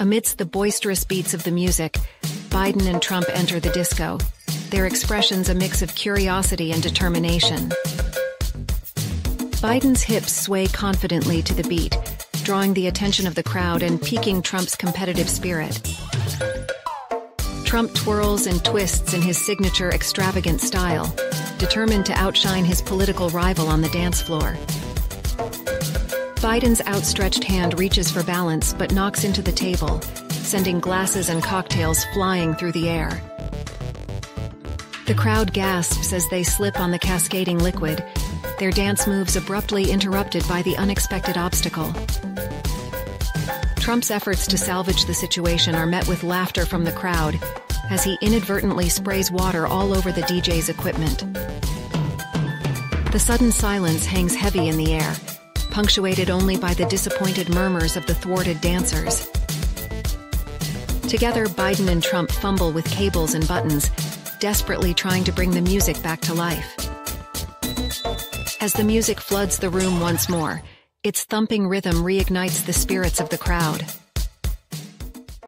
Amidst the boisterous beats of the music, Biden and Trump enter the disco, their expressions a mix of curiosity and determination. Biden's hips sway confidently to the beat, drawing the attention of the crowd and piquing Trump's competitive spirit. Trump twirls and twists in his signature extravagant style, determined to outshine his political rival on the dance floor. Biden's outstretched hand reaches for balance but knocks into the table, sending glasses and cocktails flying through the air. The crowd gasps as they slip on the cascading liquid, their dance moves abruptly interrupted by the unexpected obstacle. Trump's efforts to salvage the situation are met with laughter from the crowd as he inadvertently sprays water all over the DJ's equipment. The sudden silence hangs heavy in the air, punctuated only by the disappointed murmurs of the thwarted dancers. Together, Biden and Trump fumble with cables and buttons, desperately trying to bring the music back to life. As the music floods the room once more, its thumping rhythm reignites the spirits of the crowd.